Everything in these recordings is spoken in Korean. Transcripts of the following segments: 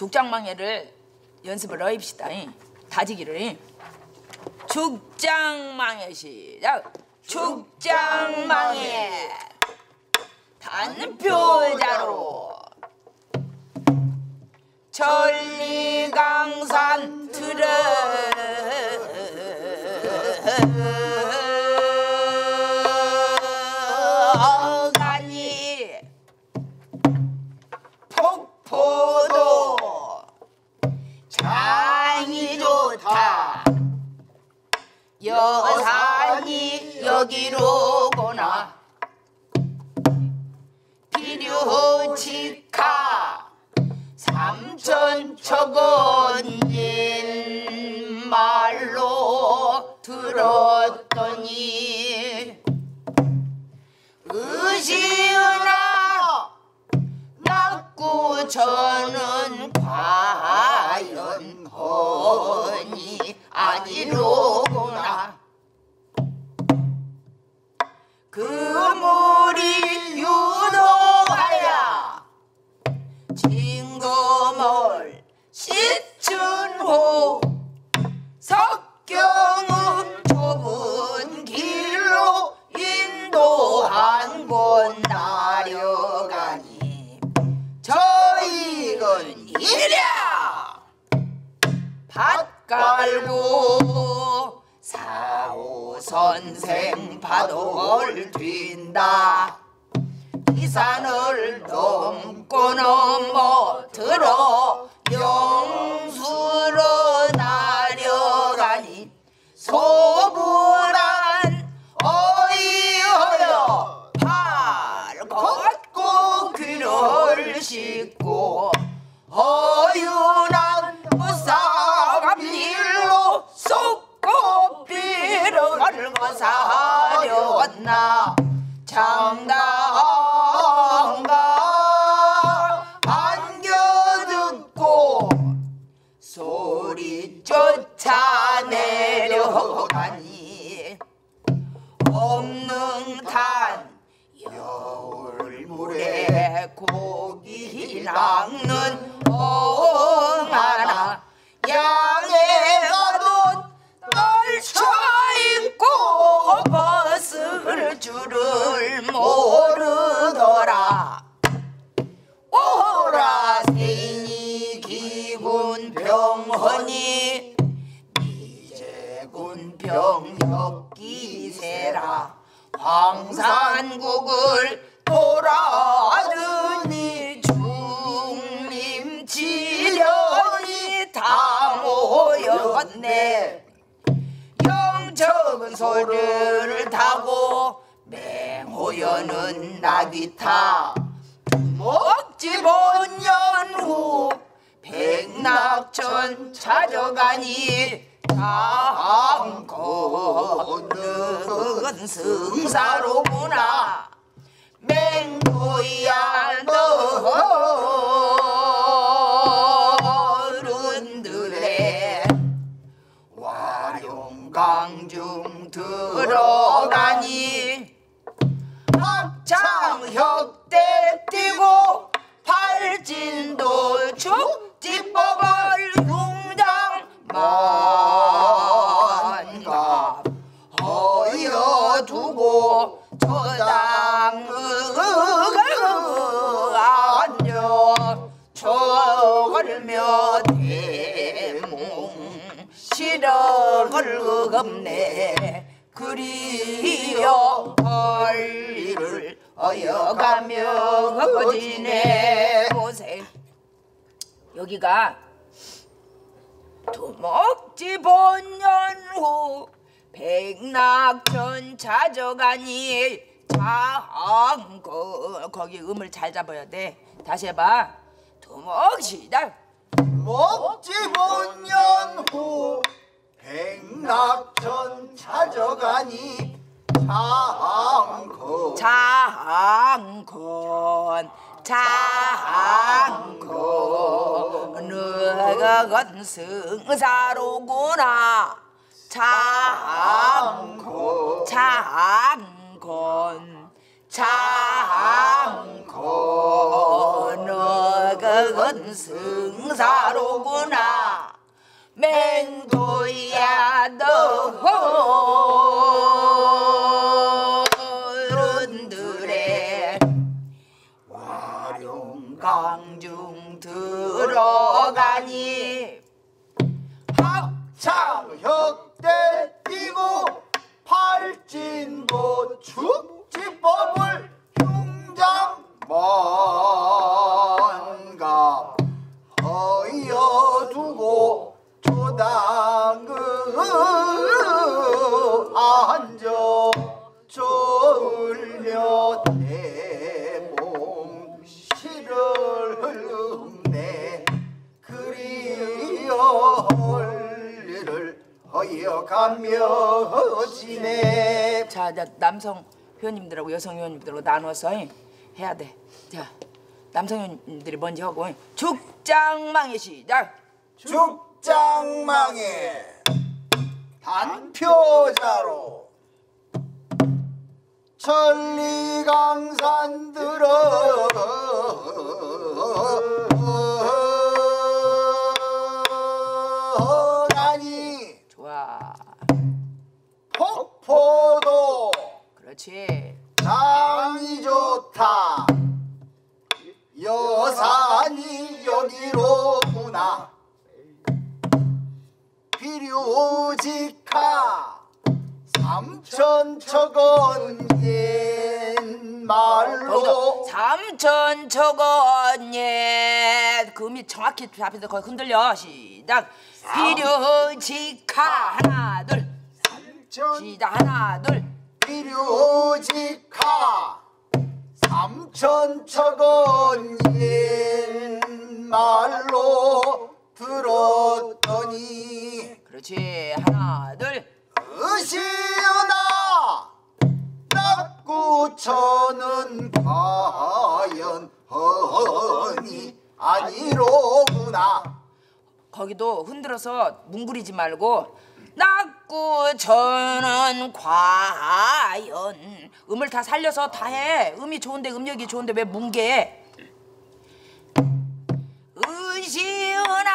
죽장망해를 연습을 해입시다. 다지기를. 죽장망해 시작. 죽장망해 단표자로 천리강산 들어 여산이 여기로구나 비료치카 삼천척은 말로 들었더니 의시은아 낙구 저는 과연 허니 아니로구나. 그 물이 유도하야 징검 깔고 사오 선생 바둑을 뛴다. 이 산을 넘고 넘어 들어 영수로 나려가니 소불한 어이어여 발 걷고 귀를 씻고 어유 사려나? 장당 줄을 모르더라. 오라 세인이 기군 병허니 미제군 병혁기세라. 황산국을 돌아드니 중림 지련이 다 모였네 영적은 소리를 타고 맹호연은 낙이 타. 먹지 본년 후 백낙천 찾아가니 장거는 승사로구나. 맹도야 실어을 없네. 그리여 헐리를 어여가며 거지네. 보세. 여기가 두목지 본년 후 백낙천 찾아가니 장거 거기 음을 잘 잡아야 돼. 다시 해봐. 두목시다 먹지 못년 후 백낙천 찾아가니 장거 장건 장건 너건 승사로구나. 장건 장건 장건 너건 승사 여사로구나. 맹도야 너 남성 회원님들하고 여성 회원님들하고 나눠서 해야 돼. 자, 남성 회원님들이 먼저 하고 죽장망의 시작. 죽장망에 단표자로 천리강산 들어 그렇지. 장이 좋다. 여산이 여기로구나. 비료지카 삼천척은 옛말로 거기서 삼천 초건 예 금이 정확히 앞에서 거기 흔들려. 시작. 비료지카 하나 둘. 시작. 하나 둘 비료지카 삼천척은 옛말로 들었더니 그렇지. 하나 둘. 으시은아 낙구천은 과연 허니 아니로구나. 거기도 흔들어서 뭉그리지 말고 낙구 저는 과연. 음을 다 살려서 다 해. 음이 좋은데 음력이 좋은데 왜 뭉개? 의시은아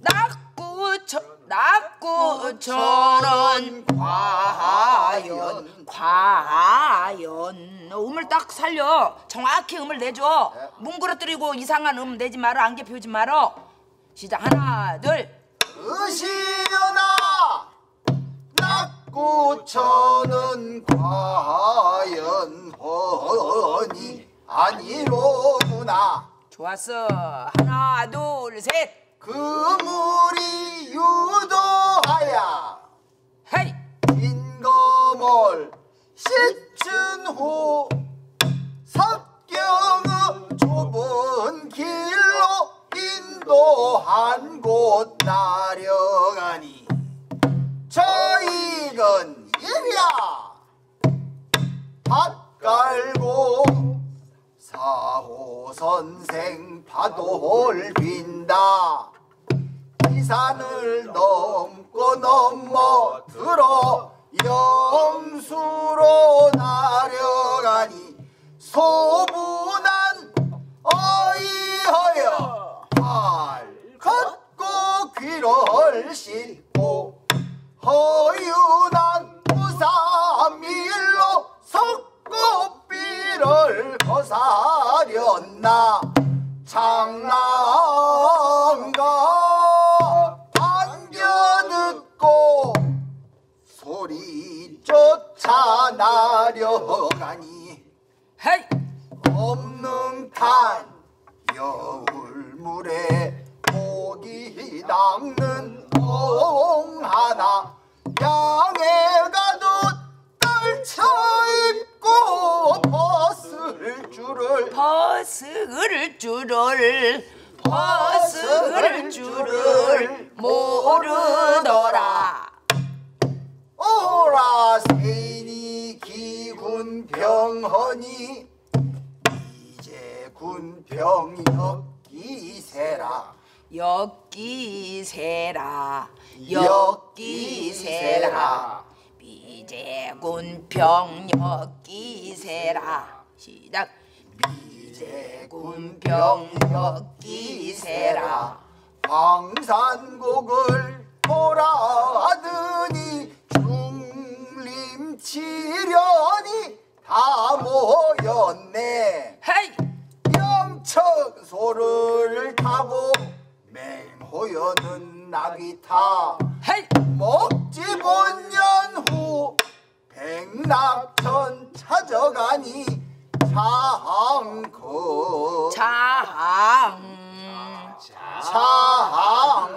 낙구 저 낙구 저는 과연 과연. 음을 딱 살려. 정확히 음을 내줘. 뭉그러뜨리고 이상한 음 내지 말어 안개 피우지 말어. 시작. 하나 둘 으시은아 낙구천은 과연 허니 아니로구나. 좋았어. 하나 둘셋. 그물이 유도하야. 헤이. 인검을 씻은 후 석경의 좁은 길로 인도한 곳 나려가니 저익은 이랴 밭 깔고 사호 선생 파도를 빈다. 이 산을 넘고 넘어 들어 염수로 나려가니 소분한 어이허여 발 걷고 귀를 씻고 허윤한 무사밀로 석고비를 거사렸나? 장난가 반겨 듣고 소리 쫓아 나려가니 헤이! 없는 탄 여울 물에 고기 낚는 옹 하나 양에 가도 떨쳐 입고 벗을 줄을 버스를 줄을 버스를 줄을 모르더라. 오라 세인이 기군 병허니 이제 군병 엮 기세라 엮기세라. 엮기세라. 엮기세라. 비제군 병 엮기세라. 시작. 이제 군병력 기세라. 광산곡을 돌아드니 중림치련이 다 모였네. 헤이 영척소를 타고 맹호여는 낙이 타. 먹지 본년 후 백낙천 찾아가니 장거. 장 장거.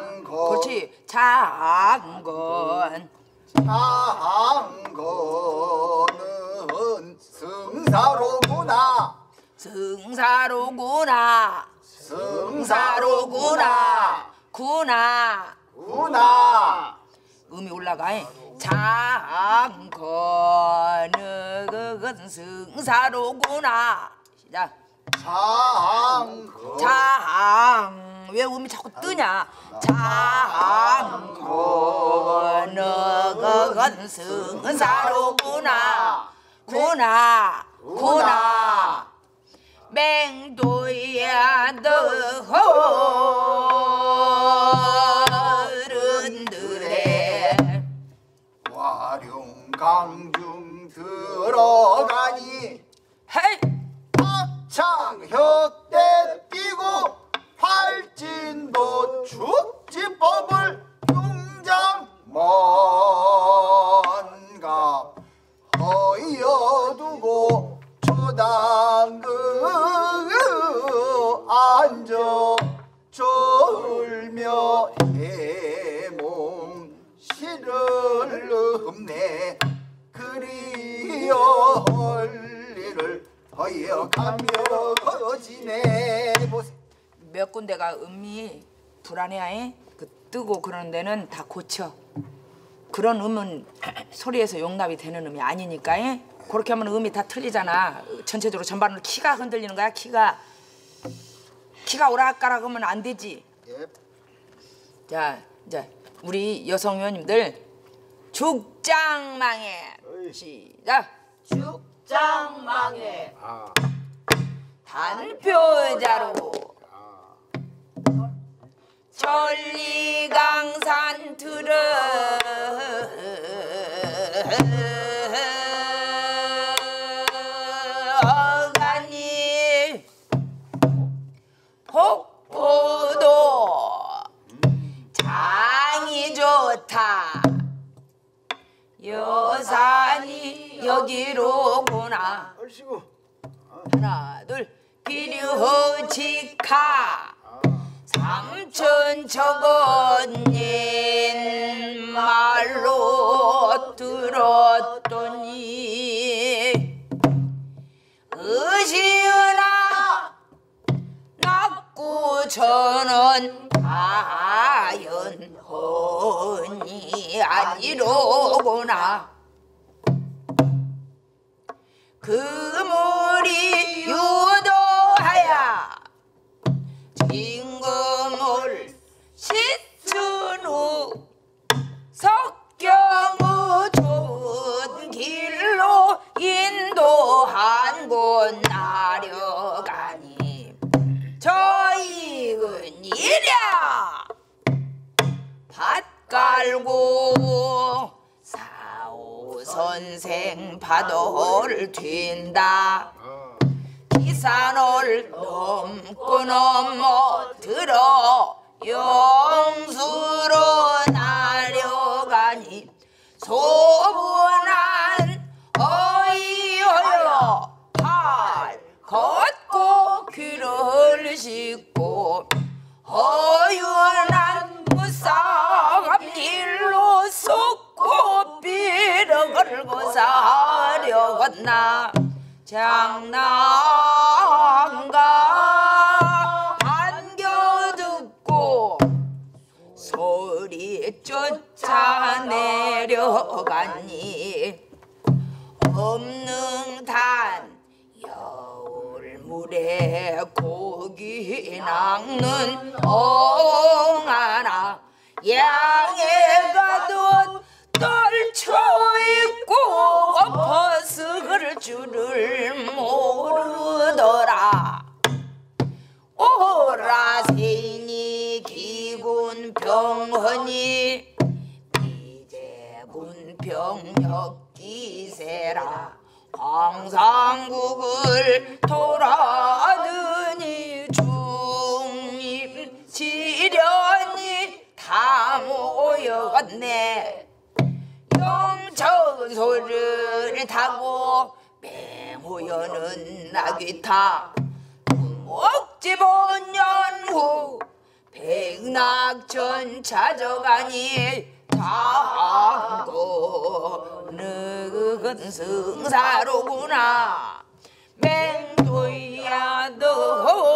그렇지. 장건. 장거 승사로구나. 승사로구나. 구나. 구나. 음이 올라가 장건은 승사로구나. 시작. 장거 장왜 음이 자꾸 뜨냐? 장건은 승사로구나. 구나. 구나 맹도야 너 어른들의 와룡강 중 들어가니 헤이! 악창 혁대 뛰고 활진도 축지법을 흉장 뭔가 허여두고 초당 그 앉아 졸며 해몽 시를 흠내 그리어 헐리를 허여가며 지내보세. 몇 군데가 음이 불안해해 그 뜨고 그런 데는 다 고쳐. 그런 음은 소리에서 용납이 되는 음이 아니니까 예? 그렇게 하면 음이 다 틀리잖아. 전체적으로 전반으로 키가 흔들리는 거야 키가 키가 오락가락 하면 안 되지. 예. 자 이제 우리 여성 의원님들 죽장망해. 시작. 죽장망해. 단표자로. 천리강산 들어 얼씨구. 하나 둘. 비류허치카. 삼천 적언님 말로 들었더니 의시은아 낙구 저는 아연헌이 아니로구나 그 물이 유도하야. 진금을 씻은 후 석경의 좁은 길로 인도한 곳 나려가니 저익은 이랴 밭 깔고 선생 파도를 튄다. 기산을 넘고 넘어 들어 영수로 나려가니 소분한 어이어여 팔 걷고 귀를 씻고 허윤한 무쌍 걸고 사려갔나? 장난가? 안겨 듣고 소리 쫓아 내려가니? 없는 단 여울물에 고기 낚는 엉아나 양에 가도 떨쳐 입고 엎어서을 줄을 모르더라. 오라 세니 기군 병헌이 비제군 병역 기세라. 황상국을 돌아드니 중립 지련이 다 모였네. 영천소를 타고 맹호연은 나귀 타 목지 본년 후 백낙천 찾아가니 장고는 승사로구나. 맹도야 너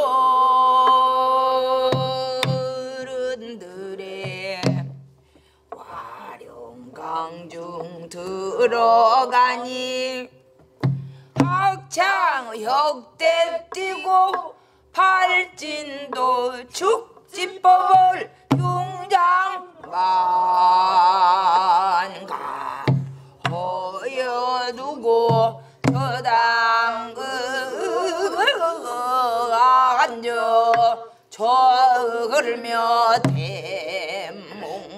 들어가니 학창 혁대 뛰고 팔진도 축지법을 융장만가 허여두고 저당 앉아 저걸며 대몽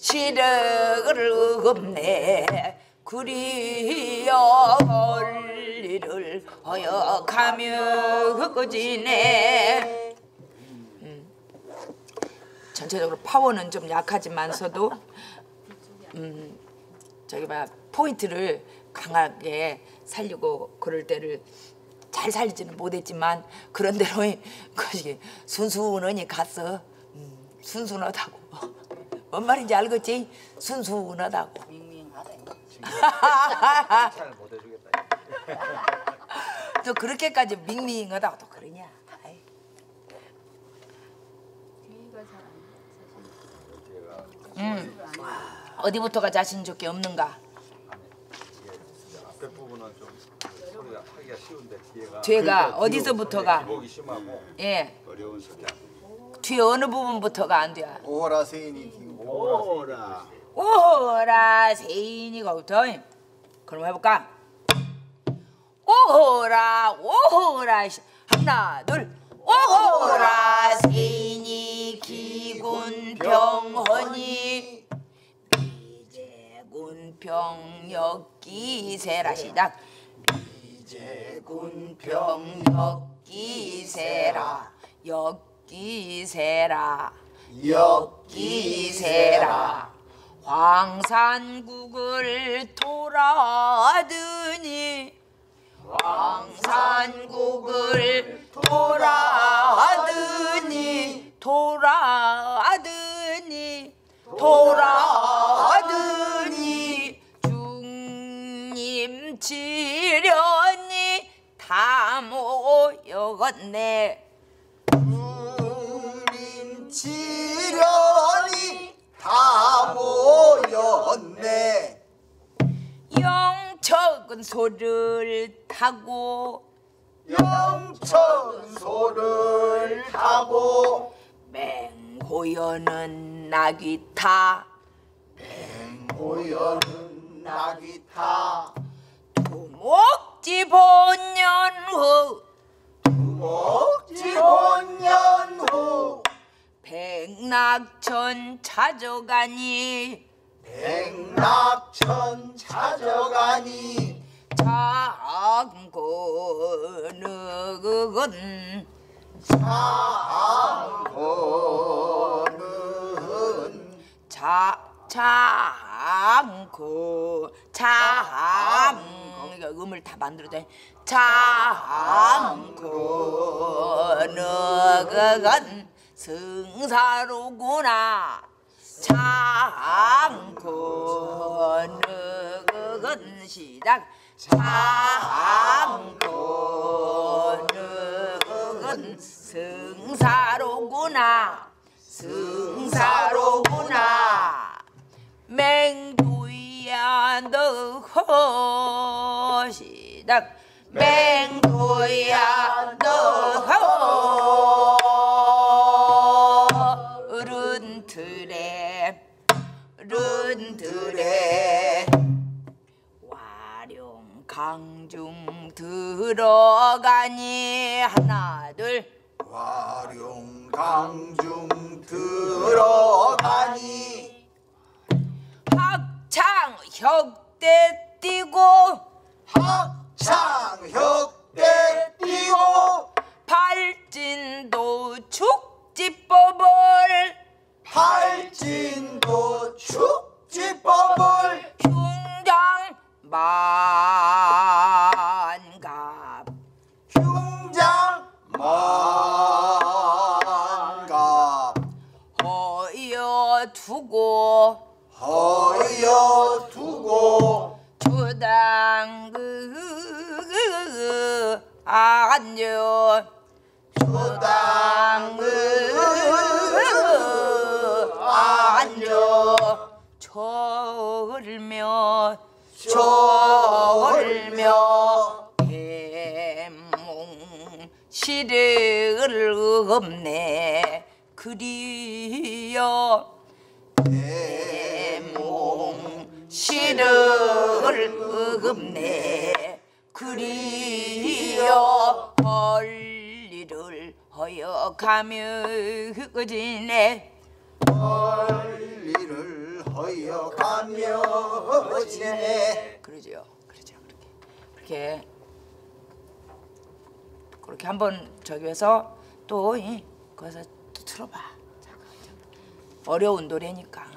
시력을 없네 그리어 권리를 허역하며 그지네. 음, 전체적으로 파워는 좀 약하지만서도 음, 저기 봐 포인트를 강하게 살리고 그럴 때를 잘 살리지는 못했지만 그런 대로 그것이 순순하니 갔어. 음, 순순하다고. 뭔 말인지 알겠지? 순순하다고 잘못 해주겠다. 또 그렇게까지 밍밍하다고 또 그러냐. 음. 어디부터가 자신 좋게 없는가 앞에 부분은 좀 소리가 하기가 쉬운데 뒤에가 뒤에가 어디서부터가 기복이 심하고 예 어려운 소리야. 뒤에 어느 부분부터가 안 돼? 오라 세인이 오라. 오라 세인이가부터 그럼 해볼까? 오라 오라 시- 하나 둘. 오라 세인이 기군 병헌이. 이제군 병력 기세라 시작 이제군 병력 기세라. 역기세라. 역기세라 황산국을 돌아드니 황산국을 돌아드니 돌아드니 돌아드니 중님 지련이 다 모여갔네 영척은 소를 타고 영천 소를 타고 맹호연은 낙이 타. 모여는 낙이 타. 두목지 본년 후. 목지 본년 후. 백낙천 찾아가니 백낙천 찾아가니 장고는 장고는 자 장고 장 이거 음을 다 만들어야 장고는 그건 승사로구나 장고는 그건 시작 그건 승사로구나. 승사로구나. 맹도야 너 허시닥 맹도야 너 어른들 들어가니? 하나 둘. 화룡 강중 들어가니? 학창 혁대 띄고 학창 혁대 시를 없네. 그리여 대몽 시를 없네. 그리여 헐리를 허여가며 지네. 권리를 허여가며 지내 그러죠. 그러죠. 그렇게. 그렇게 그렇게 한번 저기 해서 또 이, 거기서 또 틀어봐. 어려운 노래니까